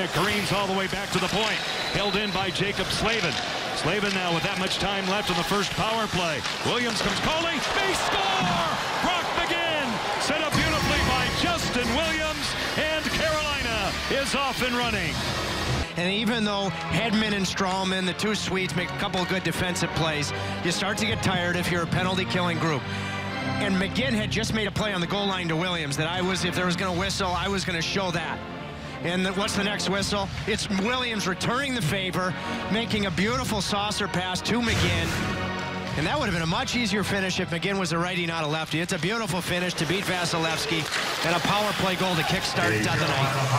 It careens all the way back to the point. Held in by Jaccob Slavin. Slavin now with that much time left in the first power play. Williams comes calling. They score! Brock McGinn set up beautifully by Justin Williams. And Carolina is off and running. And even though Hedman and Stralman, the two Swedes, make a couple good defensive plays, you start to get tired if you're a penalty-killing group. And McGinn had just made a play on the goal line to Williams that I was, if there was going to whistle, I was going to show that. And the, what's the next whistle? It's Williams returning the favor, making a beautiful saucer pass to McGinn. And that would have been a much easier finish if McGinn was a righty, not a lefty. It's a beautiful finish to beat Vasilevskiy and a power play goal to kickstart the night.